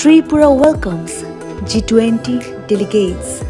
Tripura welcomes G20 delegates.